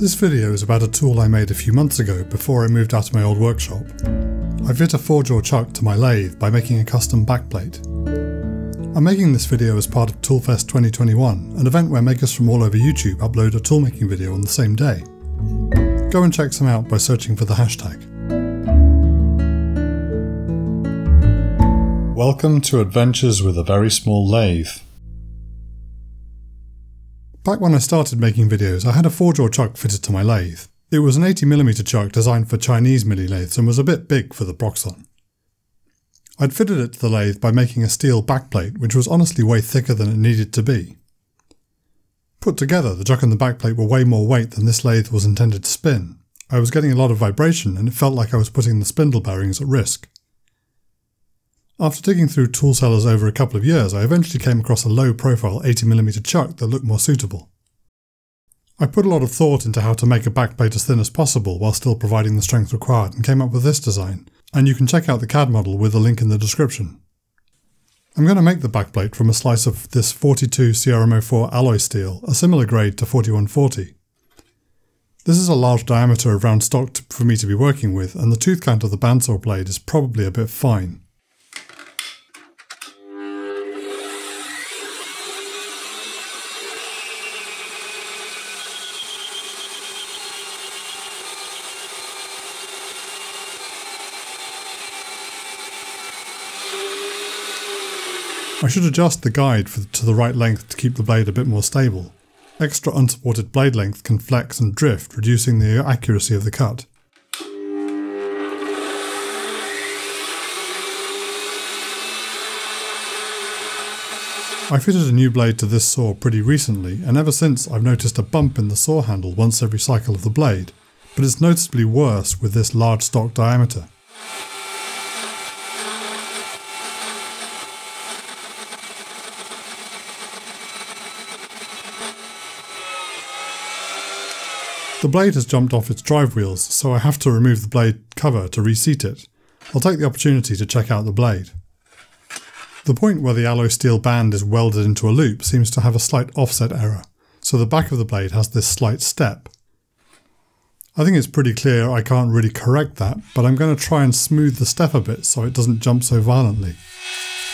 This video is about a tool I made a few months ago before I moved out of my old workshop. I fit a 4-jaw chuck to my lathe by making a custom backplate. I'm making this video as part of Toolfest 2021, an event where makers from all over YouTube upload a toolmaking video on the same day. Go and check some out by searching for the hashtag. Welcome to Adventures with a Very Small Lathe. Back when I started making videos, I had a 4-jaw chuck fitted to my lathe. It was an 80mm chuck designed for Chinese mini lathes and was a bit big for the Proxxon. I'd fitted it to the lathe by making a steel backplate, which was honestly way thicker than it needed to be. Put together, the chuck and the backplate were way more weight than this lathe was intended to spin. I was getting a lot of vibration and it felt like I was putting the spindle bearings at risk. After digging through tool sellers over a couple of years, I eventually came across a low profile 80mm chuck that looked more suitable. I put a lot of thought into how to make a backplate as thin as possible while still providing the strength required and came up with this design, and you can check out the CAD model with a link in the description. I'm going to make the backplate from a slice of this 42CrMo4 alloy steel, a similar grade to 4140. This is a large diameter of round stock for me to be working with, and the tooth count of the bandsaw blade is probably a bit fine. I should adjust the guide for, to the right length to keep the blade a bit more stable. Extra unsupported blade length can flex and drift, reducing the accuracy of the cut. I fitted a new blade to this saw pretty recently, and ever since I've noticed a bump in the saw handle once every cycle of the blade, but it's noticeably worse with this large stock diameter. The blade has jumped off its drive wheels, so I have to remove the blade cover to reseat it. I'll take the opportunity to check out the blade. The point where the alloy steel band is welded into a loop seems to have a slight offset error, so the back of the blade has this slight step. I think it's pretty clear I can't really correct that, but I'm going to try and smooth the step a bit so it doesn't jump so violently.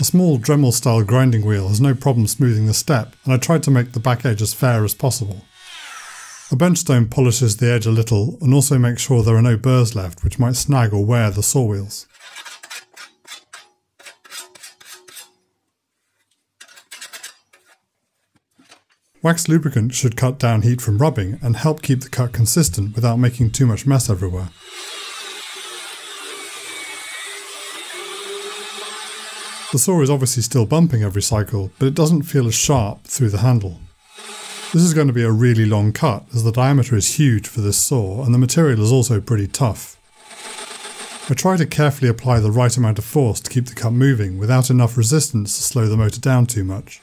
A small Dremel style grinding wheel has no problem smoothing the step, and I tried to make the back edge as fair as possible. A bench stone polishes the edge a little and also makes sure there are no burrs left which might snag or wear the saw wheels. Wax lubricant should cut down heat from rubbing and help keep the cut consistent without making too much mess everywhere. The saw is obviously still bumping every cycle, but it doesn't feel as sharp through the handle. This is going to be a really long cut as the diameter is huge for this saw and the material is also pretty tough. I try to carefully apply the right amount of force to keep the cut moving without enough resistance to slow the motor down too much.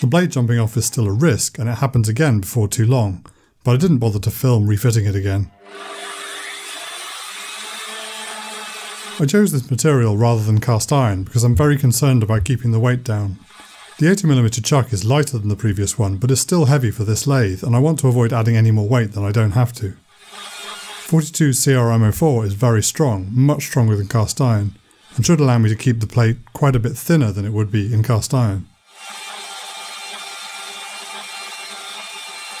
The blade jumping off is still a risk and it happens again before too long, but I didn't bother to film refitting it again. I chose this material rather than cast iron because I'm very concerned about keeping the weight down. The 80mm chuck is lighter than the previous one, but is still heavy for this lathe, and I want to avoid adding any more weight than I don't have to. 42CrMo4 is very strong, much stronger than cast iron, and should allow me to keep the plate quite a bit thinner than it would be in cast iron.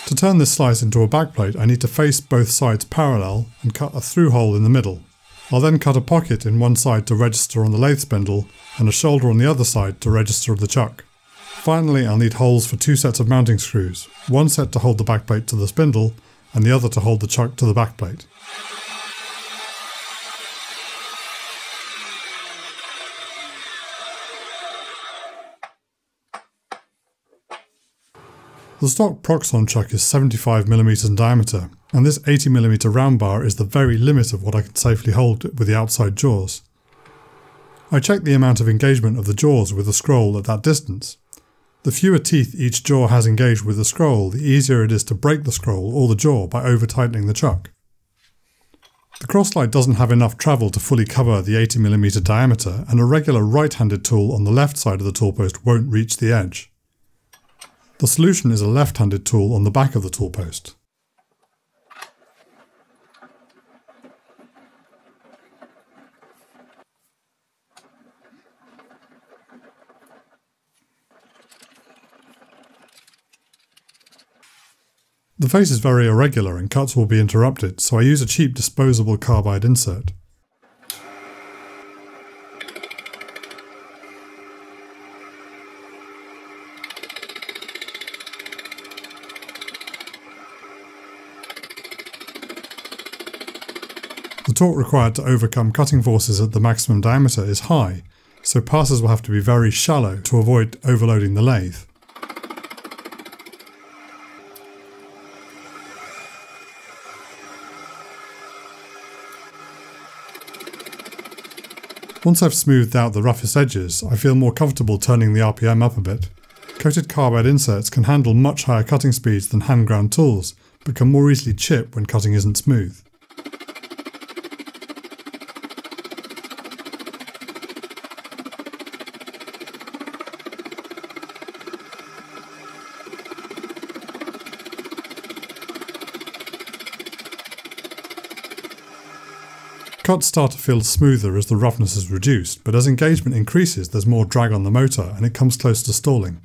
To turn this slice into a backplate, I need to face both sides parallel and cut a through hole in the middle. I'll then cut a pocket in one side to register on the lathe spindle and a shoulder on the other side to register the chuck. Finally, I'll need holes for two sets of mounting screws, one set to hold the backplate to the spindle and the other to hold the chuck to the backplate. The stock Proxxon chuck is 75mm in diameter, and this 80mm round bar is the very limit of what I can safely hold with the outside jaws. I checked the amount of engagement of the jaws with the scroll at that distance, the fewer teeth each jaw has engaged with the scroll, the easier it is to break the scroll or the jaw by over tightening the chuck. The cross slide doesn't have enough travel to fully cover the 80mm diameter, and a regular right-handed tool on the left side of the tool post won't reach the edge. The solution is a left-handed tool on the back of the tool The face is very irregular and cuts will be interrupted, so I use a cheap disposable carbide insert. The torque required to overcome cutting forces at the maximum diameter is high, so passes will have to be very shallow to avoid overloading the lathe. Once I've smoothed out the roughest edges, I feel more comfortable turning the RPM up a bit. Coated carbide inserts can handle much higher cutting speeds than hand ground tools, but can more easily chip when cutting isn't smooth. Cuts start to feel smoother as the roughness is reduced, but as engagement increases there's more drag on the motor and it comes close to stalling.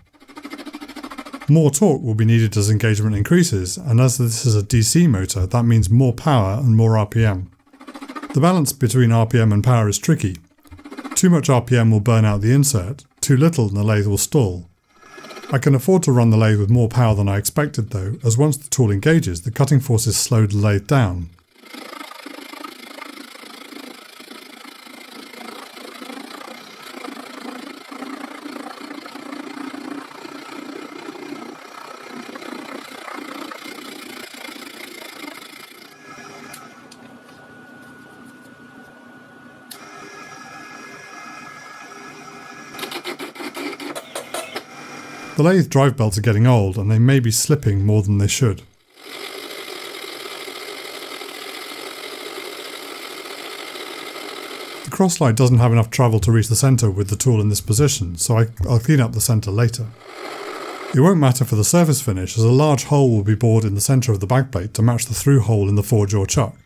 More torque will be needed as engagement increases, and as this is a DC motor, that means more power and more RPM. The balance between RPM and power is tricky. Too much RPM will burn out the insert, too little and the lathe will stall. I can afford to run the lathe with more power than I expected though, as once the tool engages, the cutting forces slow the lathe down, The lathe drive belts are getting old and they may be slipping more than they should. The crossslide doesn't have enough travel to reach the centre with the tool in this position, so I, will clean up the centre later. It won't matter for the surface finish as a large hole will be bored in the centre of the backplate to match the through hole in the four-jaw chuck.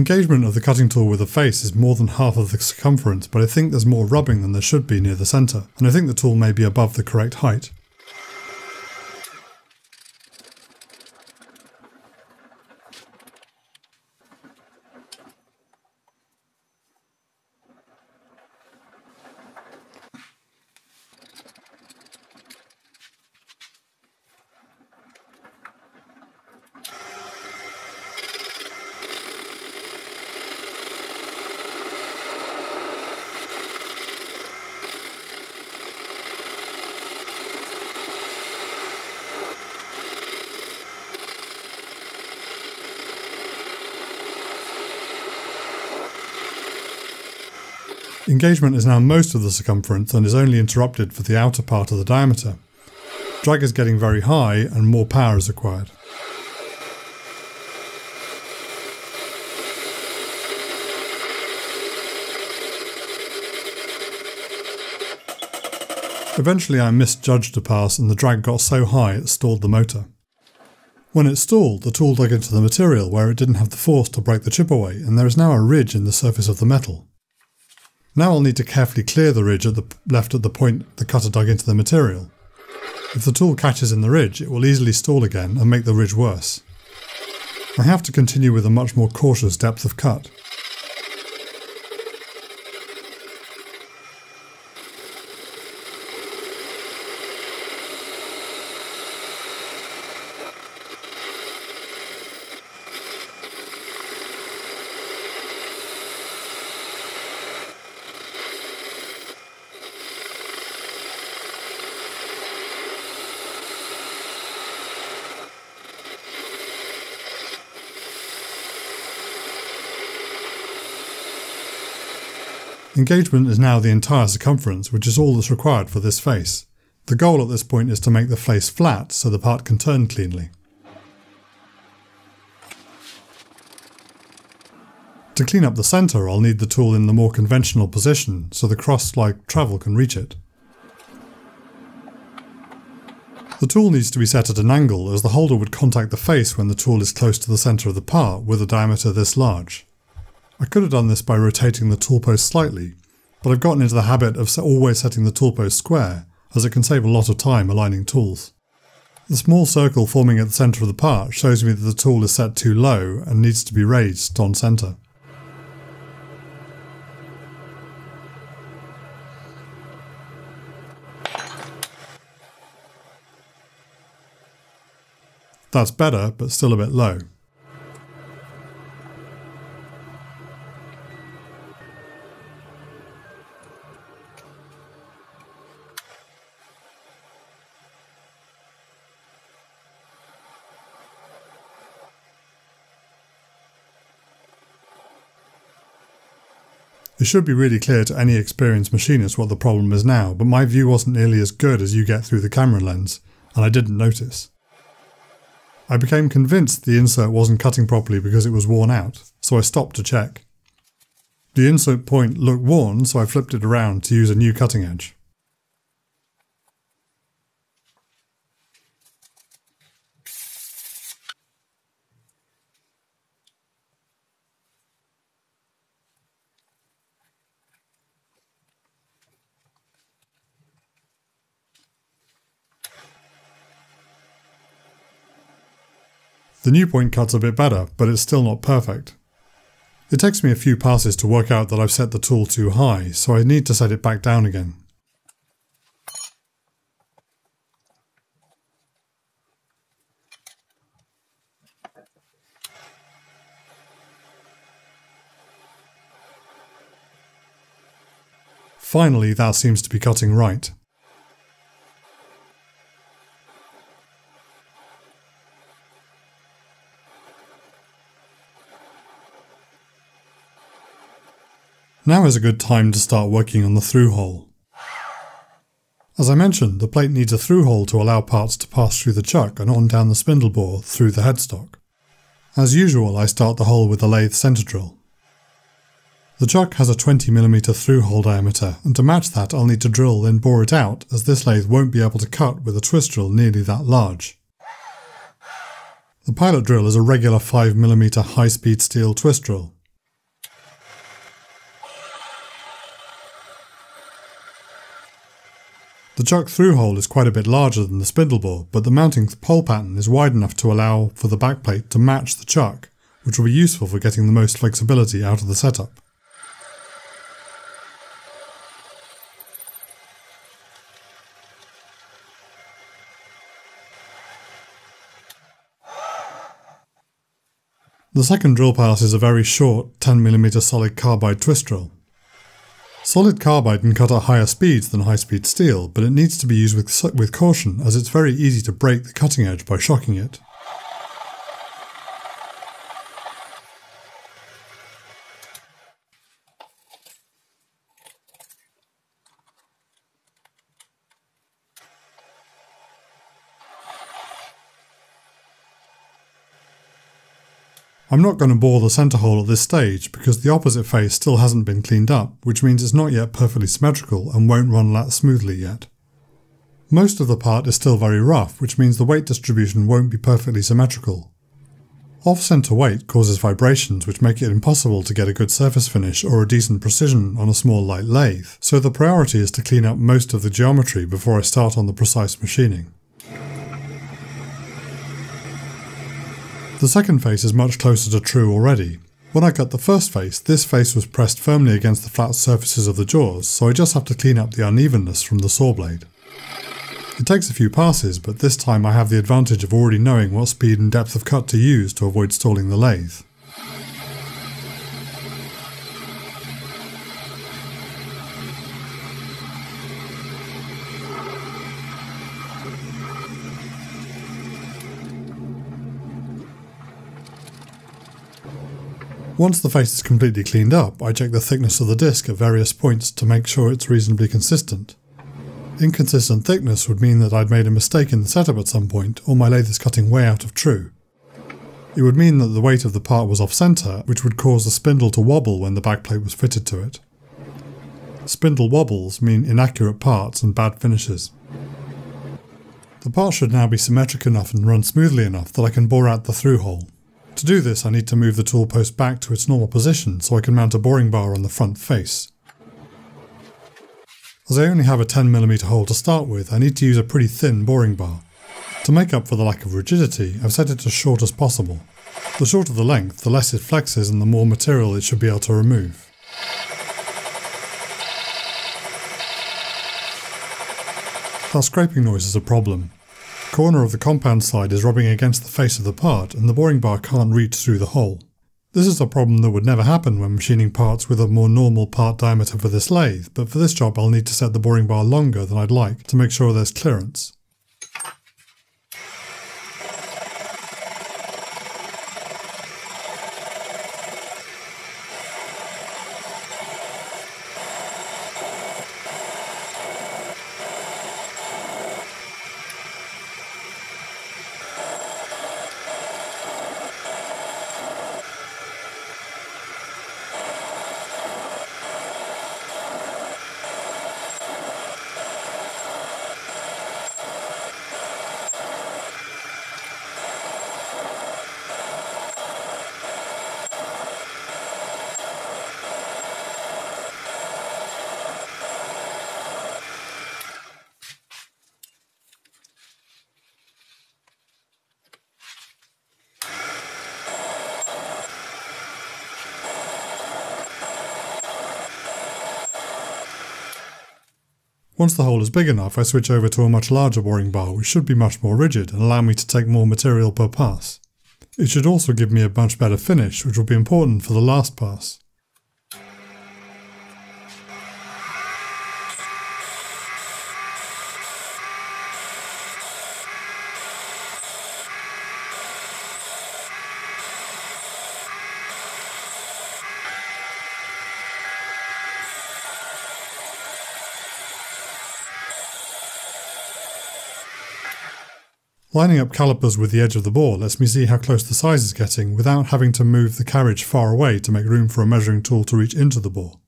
Engagement of the cutting tool with the face is more than half of the circumference, but I think there's more rubbing than there should be near the centre, and I think the tool may be above the correct height. Engagement is now most of the circumference and is only interrupted for the outer part of the diameter. Drag is getting very high and more power is required. Eventually I misjudged a pass and the drag got so high it stalled the motor. When it stalled, the tool dug into the material where it didn't have the force to break the chip away and there is now a ridge in the surface of the metal. Now I'll need to carefully clear the ridge at the left at the point the cutter dug into the material. If the tool catches in the ridge, it will easily stall again and make the ridge worse. I have to continue with a much more cautious depth of cut. Engagement is now the entire circumference, which is all that's required for this face. The goal at this point is to make the face flat so the part can turn cleanly. To clean up the centre, I'll need the tool in the more conventional position so the cross-slide travel can reach it. The tool needs to be set at an angle as the holder would contact the face when the tool is close to the centre of the part with a diameter this large. I could have done this by rotating the tool post slightly, but I've gotten into the habit of always setting the tool post square, as it can save a lot of time aligning tools. The small circle forming at the centre of the part shows me that the tool is set too low and needs to be raised on centre. That's better, but still a bit low. It should be really clear to any experienced machinist what the problem is now, but my view wasn't nearly as good as you get through the camera lens, and I didn't notice. I became convinced the insert wasn't cutting properly because it was worn out, so I stopped to check. The insert point looked worn, so I flipped it around to use a new cutting edge. The new point cuts a bit better, but it's still not perfect. It takes me a few passes to work out that I've set the tool too high, so I need to set it back down again. Finally, that seems to be cutting right. Now is a good time to start working on the through hole. As I mentioned, the plate needs a through hole to allow parts to pass through the chuck and on down the spindle bore through the headstock. As usual, I start the hole with a lathe centre drill. The chuck has a 20mm through hole diameter, and to match that I'll need to drill then bore it out, as this lathe won't be able to cut with a twist drill nearly that large. The pilot drill is a regular 5mm high-speed steel twist drill. The chuck through hole is quite a bit larger than the spindle bore, but the mounting pole pattern is wide enough to allow for the backplate to match the chuck, which will be useful for getting the most flexibility out of the setup. The second drill pass is a very short 10mm solid carbide twist drill. Solid carbide can cut at higher speeds than high-speed steel, but it needs to be used with, with caution as it's very easy to break the cutting edge by shocking it. I'm not going to bore the centre hole at this stage because the opposite face still hasn't been cleaned up, which means it's not yet perfectly symmetrical and won't run that smoothly yet. Most of the part is still very rough, which means the weight distribution won't be perfectly symmetrical. Off-centre weight causes vibrations which make it impossible to get a good surface finish or a decent precision on a small light lathe, so the priority is to clean up most of the geometry before I start on the precise machining. The second face is much closer to true already. When I cut the first face, this face was pressed firmly against the flat surfaces of the jaws, so I just have to clean up the unevenness from the saw blade. It takes a few passes, but this time I have the advantage of already knowing what speed and depth of cut to use to avoid stalling the lathe. Once the face is completely cleaned up, I check the thickness of the disc at various points to make sure it's reasonably consistent. Inconsistent thickness would mean that I'd made a mistake in the setup at some point, or my lathe is cutting way out of true. It would mean that the weight of the part was off centre, which would cause the spindle to wobble when the backplate was fitted to it. Spindle wobbles mean inaccurate parts and bad finishes. The part should now be symmetric enough and run smoothly enough that I can bore out the through hole. To do this I need to move the tool post back to its normal position so I can mount a boring bar on the front face. As I only have a 10mm hole to start with, I need to use a pretty thin boring bar. To make up for the lack of rigidity, I've set it as short as possible. The shorter the length, the less it flexes and the more material it should be able to remove. That scraping noise is a problem. Corner of the compound side is rubbing against the face of the part and the boring bar can't reach through the hole. This is a problem that would never happen when machining parts with a more normal part diameter for this lathe, but for this job I'll need to set the boring bar longer than I'd like to make sure there's clearance. Once the hole is big enough, I switch over to a much larger boring bar, which should be much more rigid and allow me to take more material per pass. It should also give me a much better finish, which will be important for the last pass. Lining up calipers with the edge of the bore lets me see how close the size is getting without having to move the carriage far away to make room for a measuring tool to reach into the bore.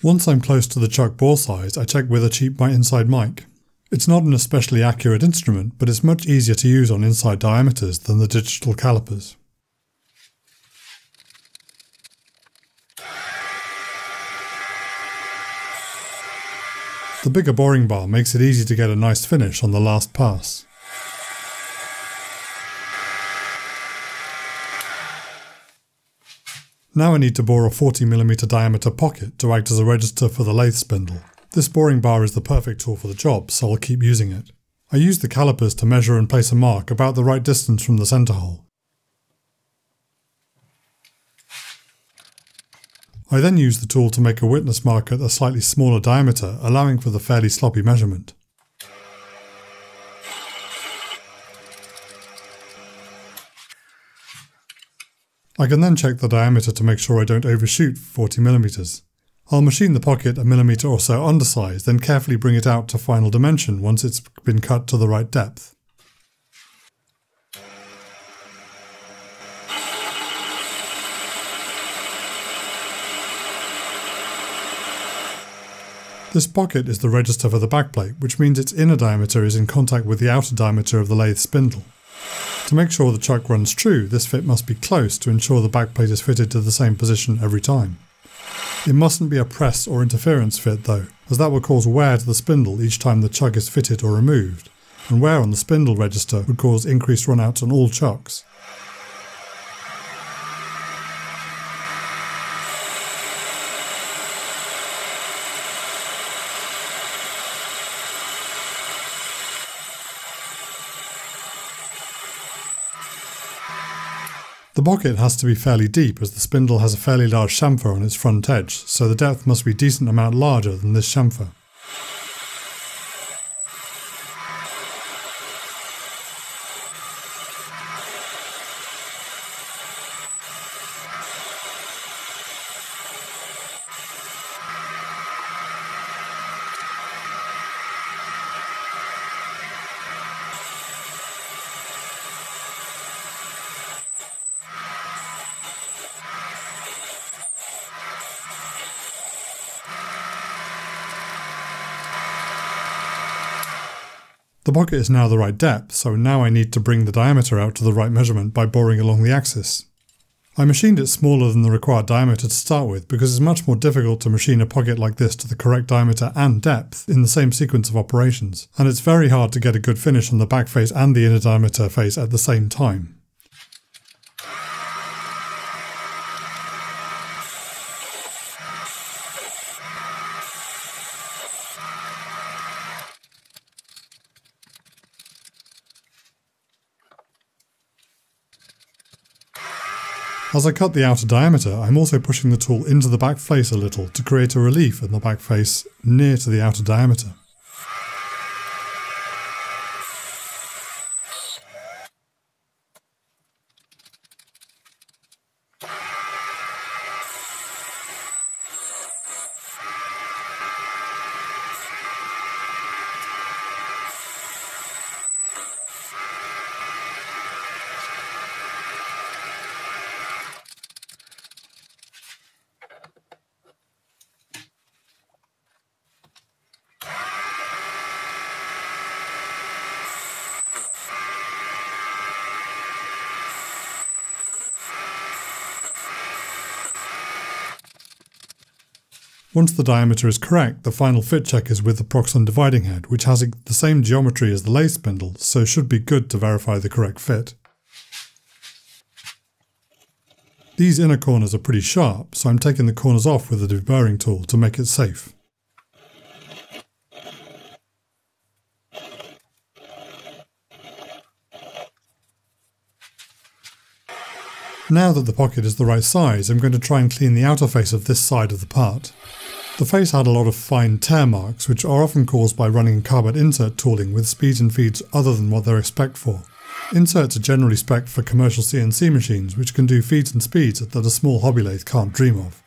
Once I'm close to the chuck bore size, I check with a cheap my inside mic. It's not an especially accurate instrument, but it's much easier to use on inside diameters than the digital calipers. The bigger boring bar makes it easy to get a nice finish on the last pass. Now I need to bore a 40mm diameter pocket to act as a register for the lathe spindle. This boring bar is the perfect tool for the job, so I'll keep using it. I use the calipers to measure and place a mark about the right distance from the centre hole. I then use the tool to make a witness mark at a slightly smaller diameter, allowing for the fairly sloppy measurement. I can then check the diameter to make sure I don't overshoot 40mm. I'll machine the pocket a millimetre or so undersized, then carefully bring it out to final dimension once it's been cut to the right depth. This pocket is the register for the backplate, which means its inner diameter is in contact with the outer diameter of the lathe spindle. To make sure the chuck runs true, this fit must be close to ensure the backplate is fitted to the same position every time. It mustn't be a press or interference fit though, as that would cause wear to the spindle each time the chuck is fitted or removed, and wear on the spindle register would cause increased runouts on all chucks. The pocket has to be fairly deep as the spindle has a fairly large chamfer on its front edge, so the depth must be decent amount larger than this chamfer. The pocket is now the right depth, so now I need to bring the diameter out to the right measurement by boring along the axis. I machined it smaller than the required diameter to start with because it's much more difficult to machine a pocket like this to the correct diameter and depth in the same sequence of operations, and it's very hard to get a good finish on the back face and the inner diameter face at the same time. As I cut the outer diameter, I'm also pushing the tool into the back face a little to create a relief in the back face near to the outer diameter. Once the diameter is correct, the final fit check is with the Proxxon dividing head, which has the same geometry as the lathe spindle, so should be good to verify the correct fit. These inner corners are pretty sharp, so I'm taking the corners off with a deburring tool to make it safe. Now that the pocket is the right size, I'm going to try and clean the outer face of this side of the part. The face had a lot of fine tear marks, which are often caused by running carbide insert tooling with speeds and feeds other than what they're spec for. Inserts are generally spec for commercial CNC machines, which can do feeds and speeds that a small hobby lathe can't dream of.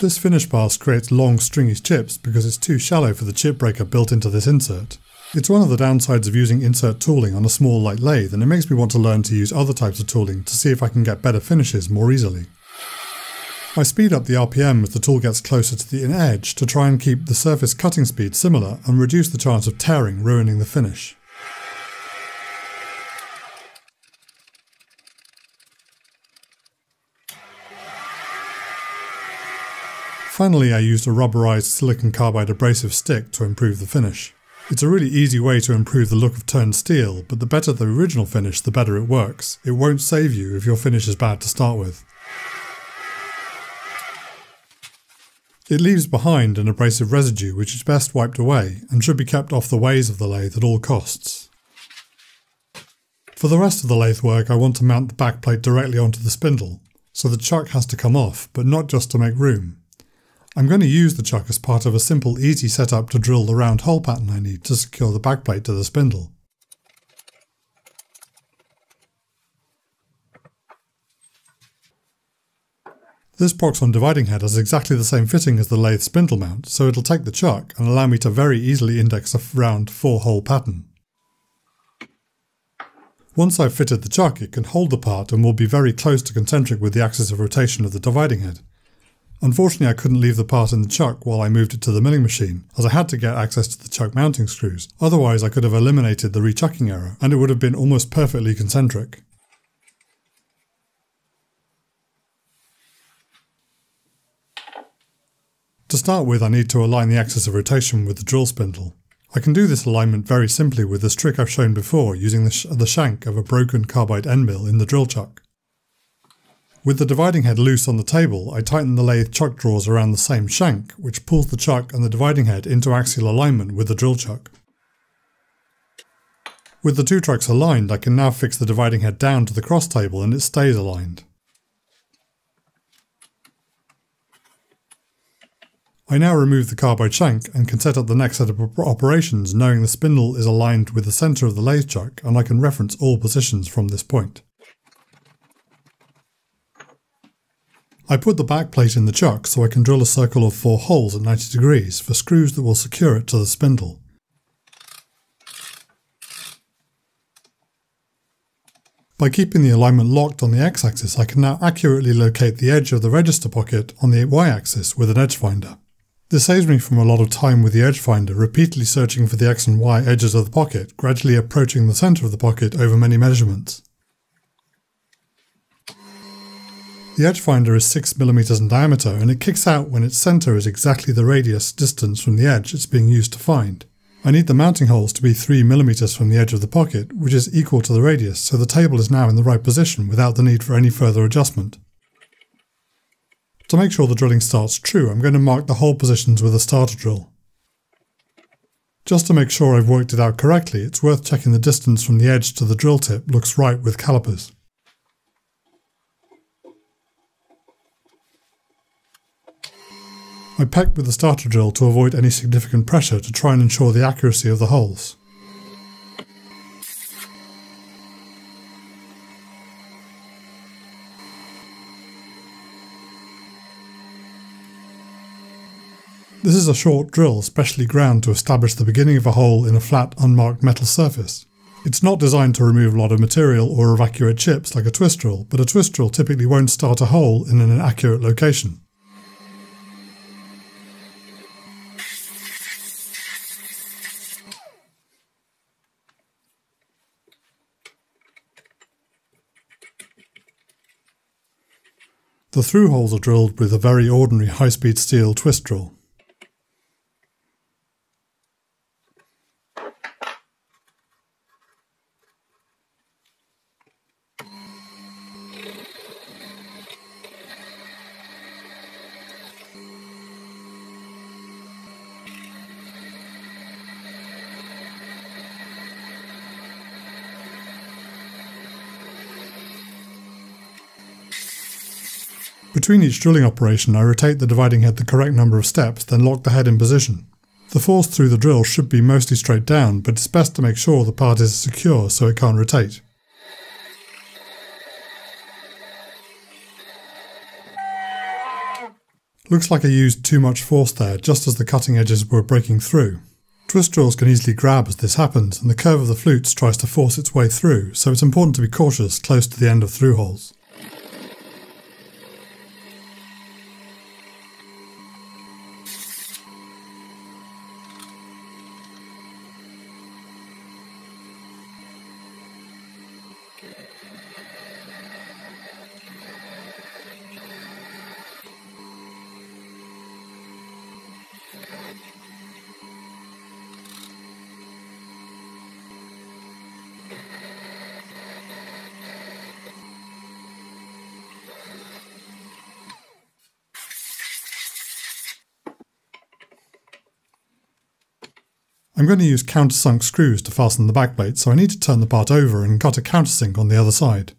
This finish pass creates long stringy chips because it's too shallow for the chip breaker built into this insert. It's one of the downsides of using insert tooling on a small light lathe and it makes me want to learn to use other types of tooling to see if I can get better finishes more easily. I speed up the RPM as the tool gets closer to the edge to try and keep the surface cutting speed similar and reduce the chance of tearing ruining the finish. Finally I used a rubberized silicon carbide abrasive stick to improve the finish. It's a really easy way to improve the look of turned steel, but the better the original finish, the better it works. It won't save you if your finish is bad to start with. It leaves behind an abrasive residue which is best wiped away and should be kept off the ways of the lathe at all costs. For the rest of the lathe work I want to mount the backplate directly onto the spindle, so the chuck has to come off, but not just to make room. I'm going to use the chuck as part of a simple easy setup to drill the round hole pattern I need to secure the backplate to the spindle. This Proxxon dividing head has exactly the same fitting as the lathe spindle mount, so it'll take the chuck and allow me to very easily index a round four hole pattern. Once I've fitted the chuck, it can hold the part and will be very close to concentric with the axis of rotation of the dividing head. Unfortunately, I couldn't leave the part in the chuck while I moved it to the milling machine, as I had to get access to the chuck mounting screws. Otherwise, I could have eliminated the rechucking error, and it would have been almost perfectly concentric. To start with, I need to align the axis of rotation with the drill spindle. I can do this alignment very simply with this trick I've shown before using the, sh the shank of a broken carbide end mill in the drill chuck. With the dividing head loose on the table, I tighten the lathe chuck drawers around the same shank, which pulls the chuck and the dividing head into axial alignment with the drill chuck. With the two chucks aligned, I can now fix the dividing head down to the cross table and it stays aligned. I now remove the carbide shank and can set up the next set of operations knowing the spindle is aligned with the centre of the lathe chuck and I can reference all positions from this point. I put the back plate in the chuck so I can drill a circle of four holes at 90 degrees for screws that will secure it to the spindle. By keeping the alignment locked on the x-axis, I can now accurately locate the edge of the register pocket on the y-axis with an edge finder. This saves me from a lot of time with the edge finder, repeatedly searching for the x and y edges of the pocket, gradually approaching the centre of the pocket over many measurements. The edge finder is 6mm in diameter and it kicks out when its centre is exactly the radius distance from the edge it's being used to find. I need the mounting holes to be 3mm from the edge of the pocket, which is equal to the radius, so the table is now in the right position without the need for any further adjustment. To make sure the drilling starts true, I'm going to mark the hole positions with a starter drill. Just to make sure I've worked it out correctly, it's worth checking the distance from the edge to the drill tip looks right with calipers. I peck with the starter drill to avoid any significant pressure to try and ensure the accuracy of the holes. This is a short drill specially ground to establish the beginning of a hole in a flat unmarked metal surface. It's not designed to remove a lot of material or evacuate chips like a twist drill, but a twist drill typically won't start a hole in an accurate location. The through holes are drilled with a very ordinary high-speed steel twist drill. Between each drilling operation, I rotate the dividing head the correct number of steps, then lock the head in position. The force through the drill should be mostly straight down, but it's best to make sure the part is secure so it can't rotate. Looks like I used too much force there, just as the cutting edges were breaking through. Twist drills can easily grab as this happens, and the curve of the flutes tries to force its way through, so it's important to be cautious close to the end of through holes. I'm going to use countersunk screws to fasten the backplate, so I need to turn the part over and cut a countersink on the other side.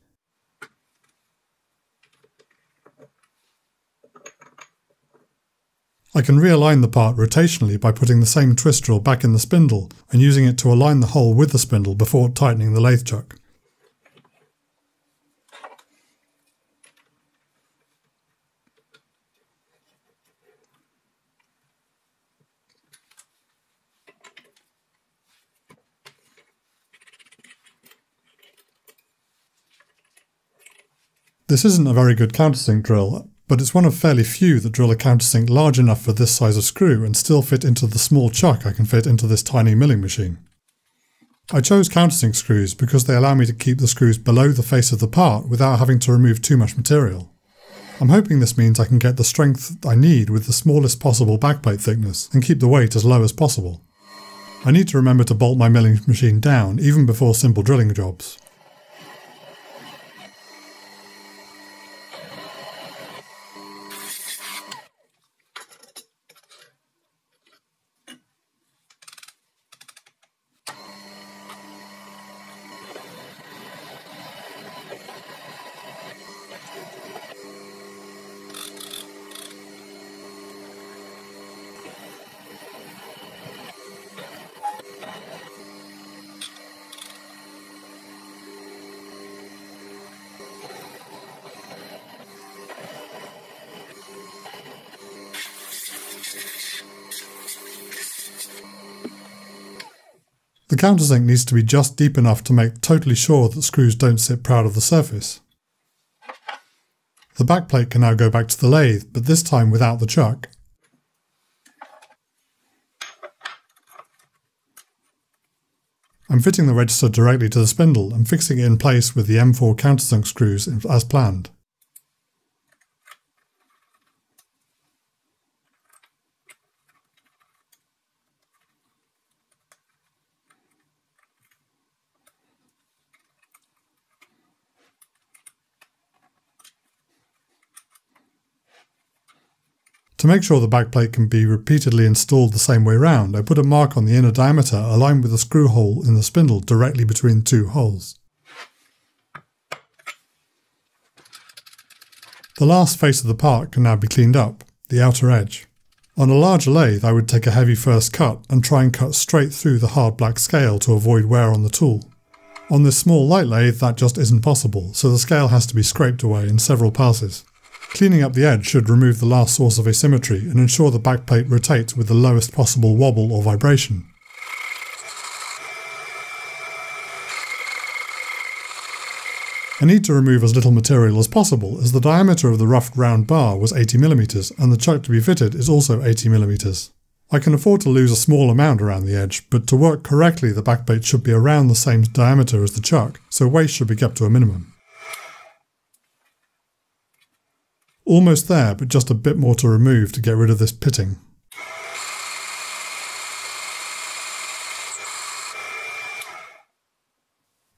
I can realign the part rotationally by putting the same twist drill back in the spindle and using it to align the hole with the spindle before tightening the lathe chuck. This isn't a very good countersink drill, but it's one of fairly few that drill a countersink large enough for this size of screw and still fit into the small chuck I can fit into this tiny milling machine. I chose countersink screws because they allow me to keep the screws below the face of the part without having to remove too much material. I'm hoping this means I can get the strength I need with the smallest possible backplate thickness and keep the weight as low as possible. I need to remember to bolt my milling machine down even before simple drilling jobs. Countersink needs to be just deep enough to make totally sure that screws don't sit proud of the surface. The backplate can now go back to the lathe, but this time without the chuck. I'm fitting the register directly to the spindle and fixing it in place with the M4 countersunk screws as planned. To make sure the backplate can be repeatedly installed the same way round, I put a mark on the inner diameter aligned with the screw hole in the spindle directly between two holes. The last face of the part can now be cleaned up, the outer edge. On a larger lathe I would take a heavy first cut and try and cut straight through the hard black scale to avoid wear on the tool. On this small light lathe that just isn't possible, so the scale has to be scraped away in several passes. Cleaning up the edge should remove the last source of asymmetry and ensure the backplate rotates with the lowest possible wobble or vibration. I need to remove as little material as possible as the diameter of the roughed round bar was 80mm and the chuck to be fitted is also 80mm. I can afford to lose a small amount around the edge, but to work correctly the backplate should be around the same diameter as the chuck, so waste should be kept to a minimum. Almost there, but just a bit more to remove to get rid of this pitting.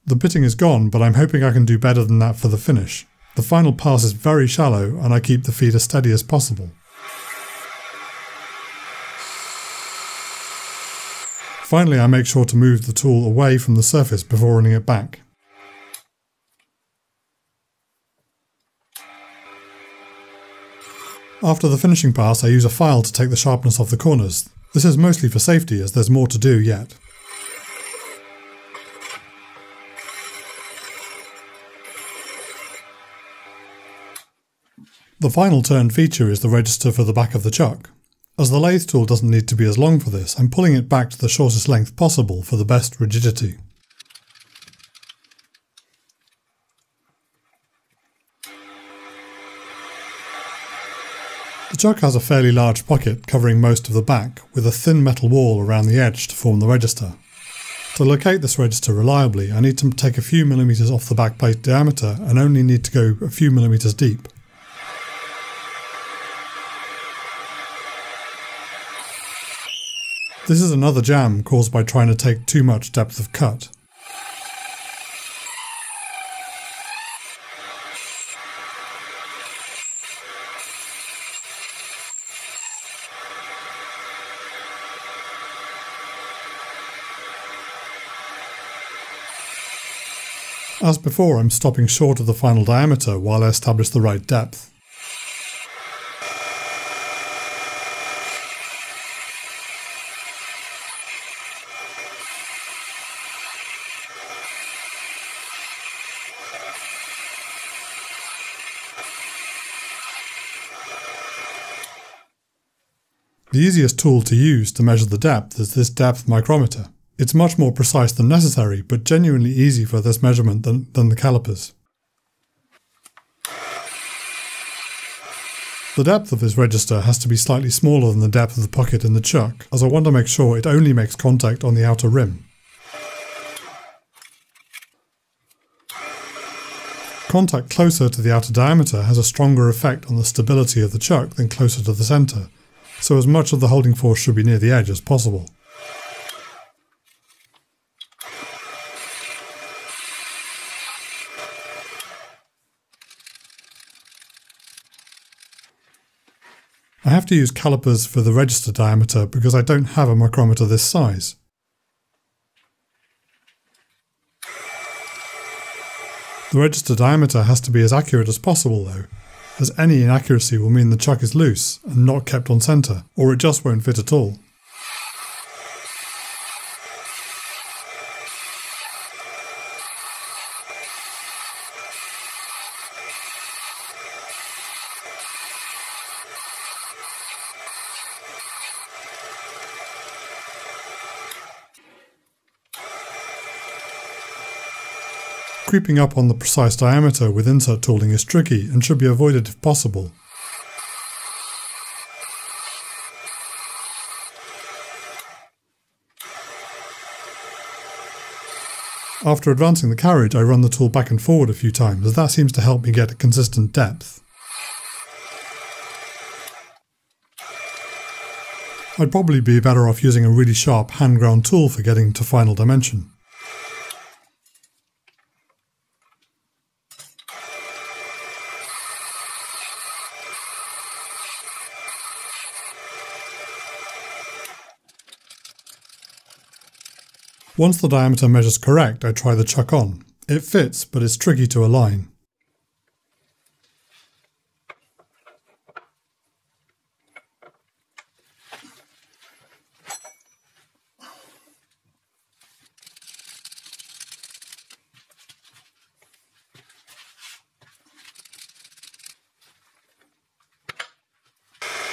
The pitting is gone, but I'm hoping I can do better than that for the finish. The final pass is very shallow and I keep the feed as steady as possible. Finally I make sure to move the tool away from the surface before running it back. After the finishing pass I use a file to take the sharpness off the corners. This is mostly for safety as there's more to do yet. The final turn feature is the register for the back of the chuck. As the lathe tool doesn't need to be as long for this, I'm pulling it back to the shortest length possible for the best rigidity. The chuck has a fairly large pocket covering most of the back, with a thin metal wall around the edge to form the register. To locate this register reliably, I need to take a few millimetres off the back plate diameter and only need to go a few millimetres deep. This is another jam caused by trying to take too much depth of cut. As before, I'm stopping short of the final diameter while I establish the right depth. The easiest tool to use to measure the depth is this depth micrometer. It's much more precise than necessary, but genuinely easy for this measurement than, than the calipers. The depth of this register has to be slightly smaller than the depth of the pocket in the chuck, as I want to make sure it only makes contact on the outer rim. Contact closer to the outer diameter has a stronger effect on the stability of the chuck than closer to the centre, so as much of the holding force should be near the edge as possible. Have to use calipers for the register diameter because I don't have a micrometer this size. The register diameter has to be as accurate as possible though, as any inaccuracy will mean the chuck is loose and not kept on centre, or it just won't fit at all. Creeping up on the precise diameter with insert tooling is tricky and should be avoided if possible. After advancing the carriage, I run the tool back and forward a few times, as that seems to help me get a consistent depth. I'd probably be better off using a really sharp hand-ground tool for getting to final dimension. Once the diameter measure's correct, I try the chuck on. It fits, but it's tricky to align.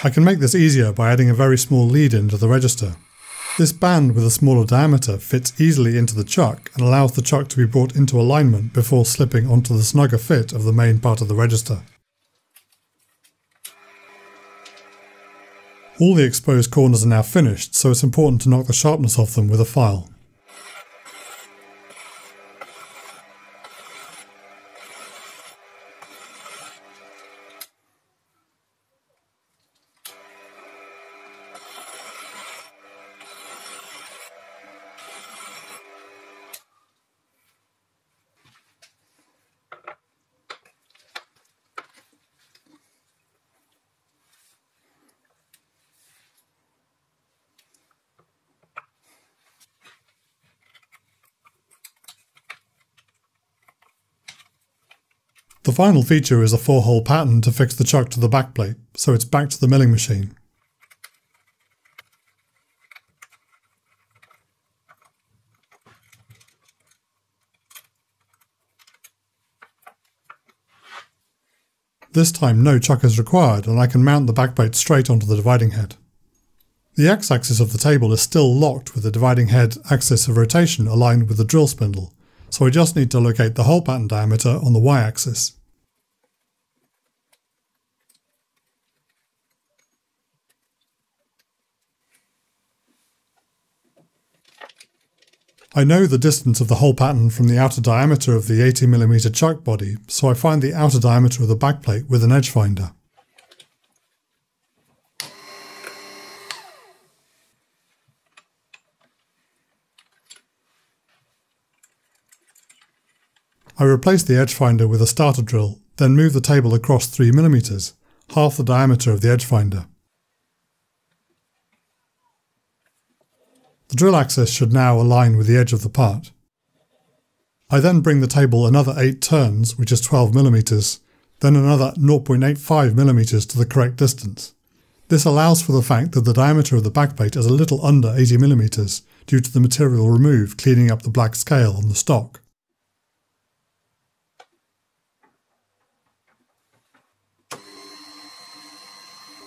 I can make this easier by adding a very small lead into the register. This band with a smaller diameter fits easily into the chuck and allows the chuck to be brought into alignment before slipping onto the snugger fit of the main part of the register. All the exposed corners are now finished, so it's important to knock the sharpness off them with a file. The final feature is a four-hole pattern to fix the chuck to the backplate, so it's back to the milling machine. This time no chuck is required and I can mount the backplate straight onto the dividing head. The x-axis of the table is still locked with the dividing head axis of rotation aligned with the drill spindle, so I just need to locate the hole pattern diameter on the y-axis. I know the distance of the hole pattern from the outer diameter of the 80mm chuck body, so I find the outer diameter of the backplate with an edge finder. I replace the edge finder with a starter drill, then move the table across 3mm, half the diameter of the edge finder. The drill axis should now align with the edge of the part. I then bring the table another 8 turns, which is 12mm, then another 0.85mm to the correct distance. This allows for the fact that the diameter of the backplate is a little under 80mm due to the material removed cleaning up the black scale on the stock.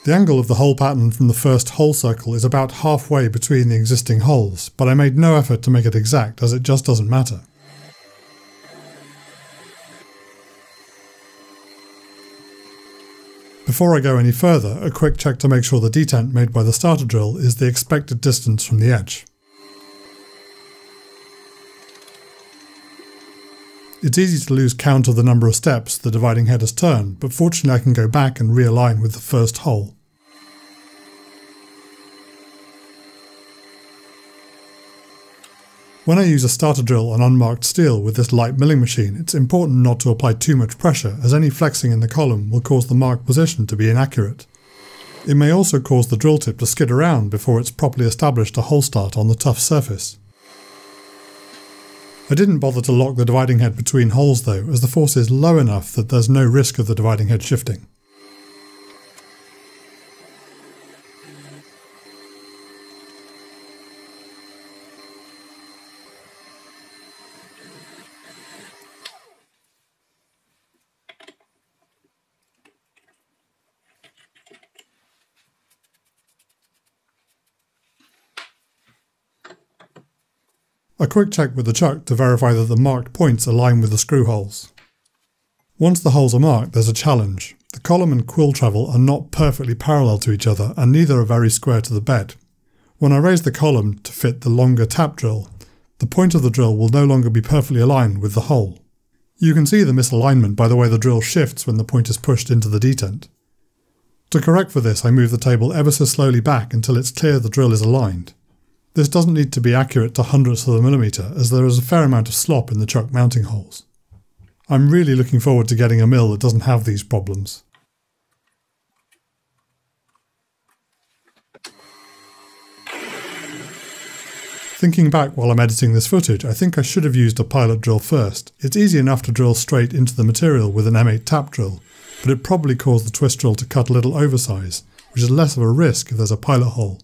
The angle of the hole pattern from the first hole circle is about halfway between the existing holes, but I made no effort to make it exact as it just doesn't matter. Before I go any further, a quick check to make sure the detent made by the starter drill is the expected distance from the edge. It's easy to lose count of the number of steps the dividing head has turned, but fortunately I can go back and realign with the first hole. When I use a starter drill on unmarked steel with this light milling machine, it's important not to apply too much pressure as any flexing in the column will cause the marked position to be inaccurate. It may also cause the drill tip to skid around before it's properly established a hole start on the tough surface. I didn't bother to lock the dividing head between holes though, as the force is low enough that there's no risk of the dividing head shifting. A quick check with the chuck to verify that the marked points align with the screw holes. Once the holes are marked, there's a challenge. The column and quill travel are not perfectly parallel to each other and neither are very square to the bed. When I raise the column to fit the longer tap drill, the point of the drill will no longer be perfectly aligned with the hole. You can see the misalignment by the way the drill shifts when the point is pushed into the detent. To correct for this, I move the table ever so slowly back until it's clear the drill is aligned. This doesn't need to be accurate to hundredths of a millimetre, as there is a fair amount of slop in the chuck mounting holes. I'm really looking forward to getting a mill that doesn't have these problems. Thinking back while I'm editing this footage, I think I should have used a pilot drill first. It's easy enough to drill straight into the material with an M8 tap drill, but it probably caused the twist drill to cut a little oversize, which is less of a risk if there's a pilot hole.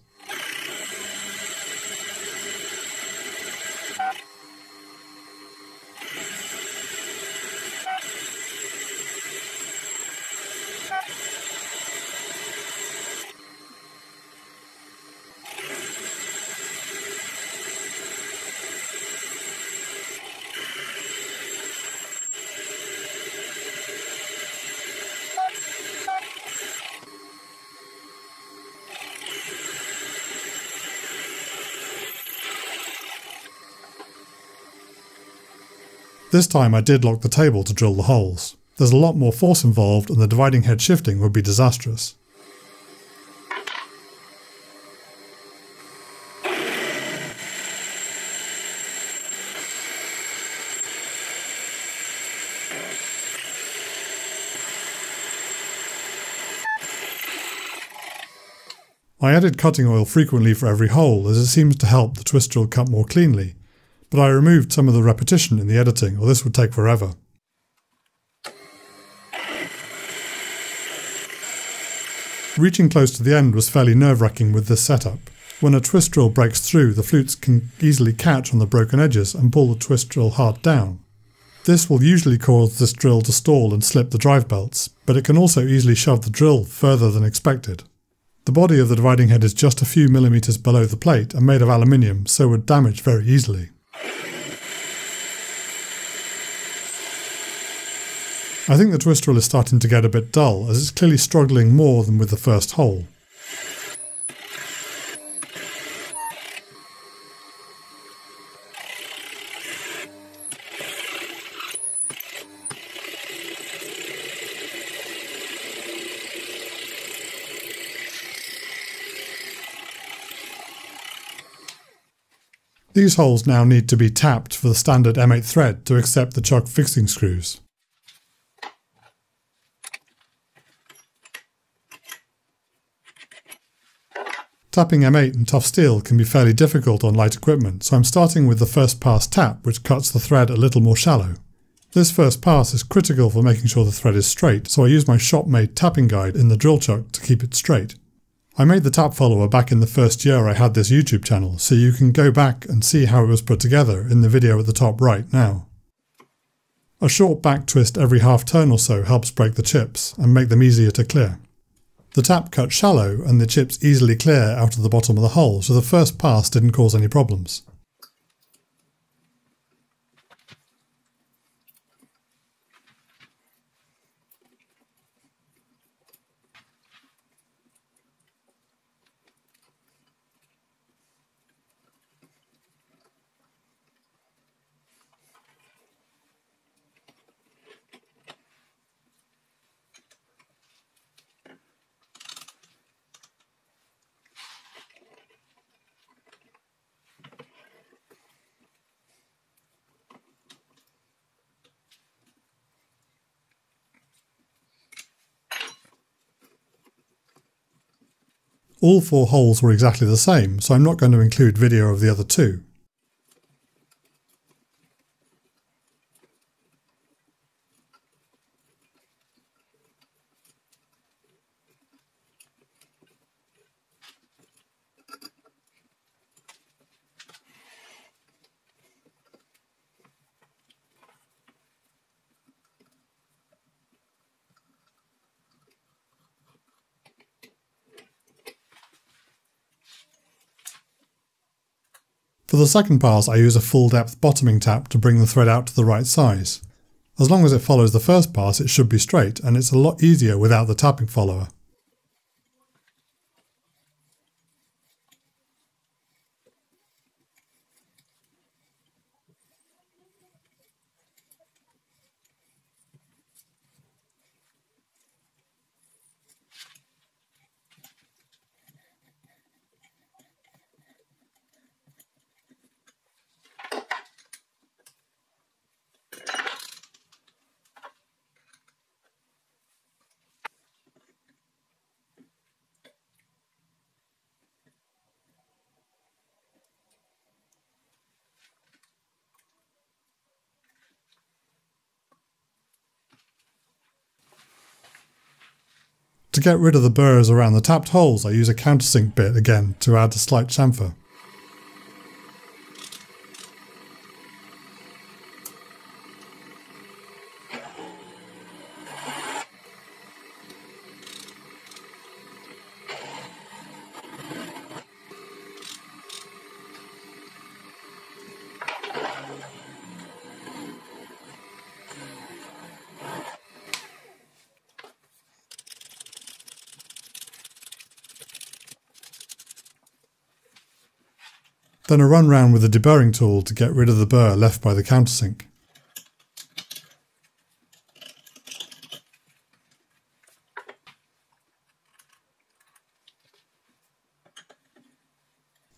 This time I did lock the table to drill the holes. There's a lot more force involved and the dividing head shifting would be disastrous. I added cutting oil frequently for every hole as it seems to help the twist drill cut more cleanly but I removed some of the repetition in the editing or this would take forever. Reaching close to the end was fairly nerve-wracking with this setup. When a twist drill breaks through, the flutes can easily catch on the broken edges and pull the twist drill hard down. This will usually cause this drill to stall and slip the drive belts, but it can also easily shove the drill further than expected. The body of the dividing head is just a few millimetres below the plate and made of aluminium, so would damage very easily. I think the twist drill is starting to get a bit dull, as it's clearly struggling more than with the first hole. These holes now need to be tapped for the standard M8 thread to accept the chuck fixing screws. Tapping M8 in tough steel can be fairly difficult on light equipment, so I'm starting with the first pass tap, which cuts the thread a little more shallow. This first pass is critical for making sure the thread is straight, so I use my shop-made tapping guide in the drill chuck to keep it straight. I made the tap follower back in the first year I had this YouTube channel, so you can go back and see how it was put together in the video at the top right now. A short back twist every half turn or so helps break the chips and make them easier to clear. The tap cut shallow and the chips easily clear out of the bottom of the hole, so the first pass didn't cause any problems. All four holes were exactly the same, so I'm not going to include video of the other two. For the second pass I use a full depth bottoming tap to bring the thread out to the right size. As long as it follows the first pass it should be straight and it's a lot easier without the tapping follower. To get rid of the burrs around the tapped holes I use a countersink bit again to add a slight chamfer. Then a run round with the deburring tool to get rid of the burr left by the countersink.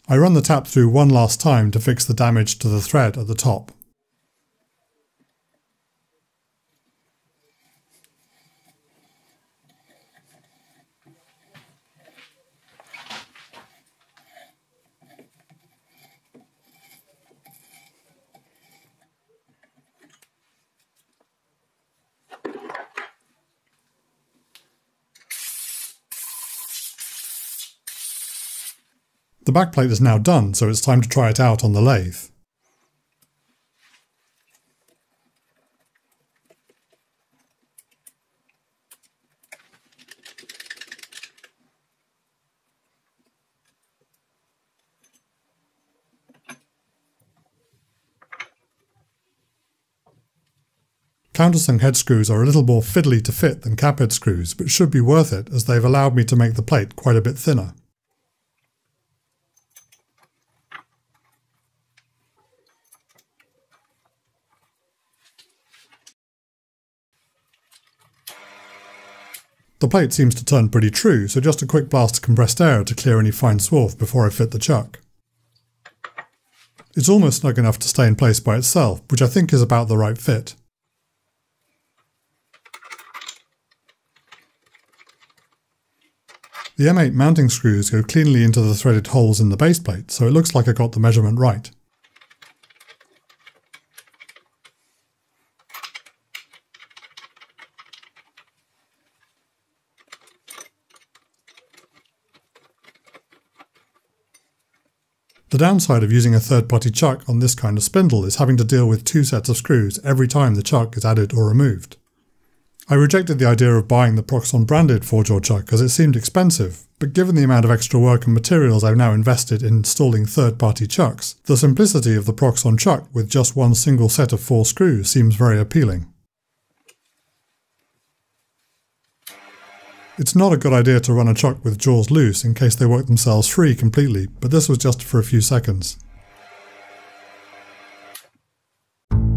I run the tap through one last time to fix the damage to the thread at the top. Backplate is now done, so it's time to try it out on the lathe. Countersunk head screws are a little more fiddly to fit than cap head screws, but should be worth it as they've allowed me to make the plate quite a bit thinner. The plate seems to turn pretty true, so just a quick blast of compressed air to clear any fine swarf before I fit the chuck. It's almost snug enough to stay in place by itself, which I think is about the right fit. The M8 mounting screws go cleanly into the threaded holes in the base plate, so it looks like I got the measurement right. The downside of using a third-party chuck on this kind of spindle is having to deal with two sets of screws every time the chuck is added or removed. I rejected the idea of buying the Proxxon branded 4-jaw chuck as it seemed expensive, but given the amount of extra work and materials I've now invested in installing third-party chucks, the simplicity of the Proxxon chuck with just one single set of four screws seems very appealing. It's not a good idea to run a chuck with jaws loose in case they work themselves free completely, but this was just for a few seconds.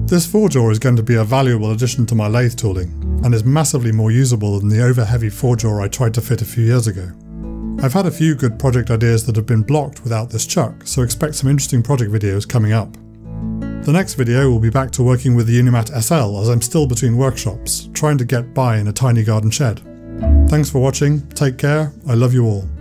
This 4-jaw is going to be a valuable addition to my lathe tooling, and is massively more usable than the over-heavy 4-jaw I tried to fit a few years ago. I've had a few good project ideas that have been blocked without this chuck, so expect some interesting project videos coming up. The next video will be back to working with the Unimat SL as I'm still between workshops, trying to get by in a tiny garden shed. Thanks for watching, take care, I love you all.